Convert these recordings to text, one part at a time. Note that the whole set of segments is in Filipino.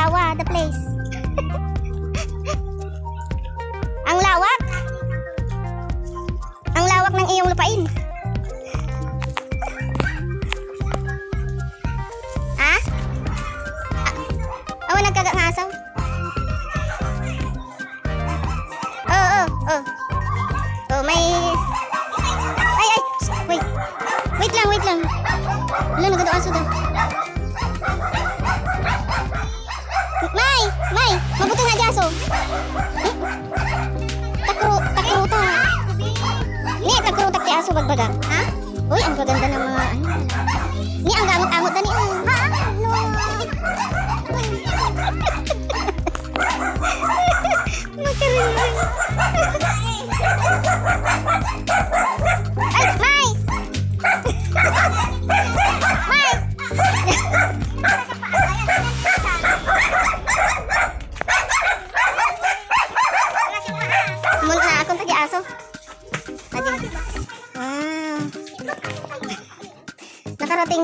Birilawa, the place. Ang lawak. Ang lawak ng iyong lupain. ha? Ah, oh, nagkagat ng aso? Oo, oo, oo. Oh, may... Ay, ay! Wait. Wait lang, wait lang. Wala, nagado aso daw. Aso. Takro, takro ta. Ni, takro tak ti aso bagbaga. Ha? Uy, ang gaganda ng mga ano.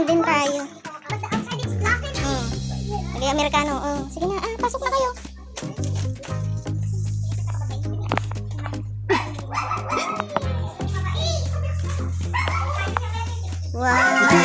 din tayo. Oh. Ah. Lagay Amerikano. Oh. Sige na, ah, pasok na kayo. wow.